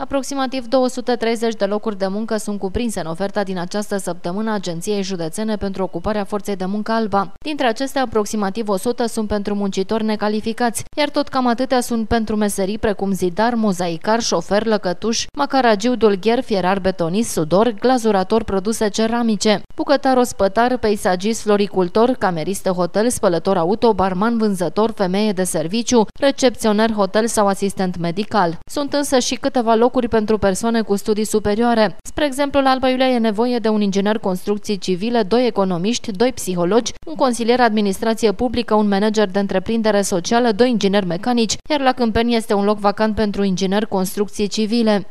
Aproximativ 230 de locuri de muncă sunt cuprinse în oferta din această săptămână Agenției Județene pentru ocuparea forței de muncă alba. Dintre acestea, aproximativ 100 sunt pentru muncitori necalificați, iar tot cam atâtea sunt pentru meserii precum zidar, mozaicar, șofer, lăcătuș, macaragiu, dulgher, fierar betonist, sudor, glazurator produse ceramice, bucătar, ospătar, peisagist, floricultor, camerist de hotel, spălător auto, barman, vânzător, femeie de serviciu, recepționer hotel sau asistent medical. Sunt însă și câteva locuri pentru persoane cu studii superioare. Spre exemplu, la Alba Iulia e nevoie de un inginer construcții civile, doi economiști, doi psihologi, un consilier administrație publică, un manager de întreprindere socială, doi ingineri mecanici, iar la Câmpeni este un loc vacant pentru inginer construcții civile.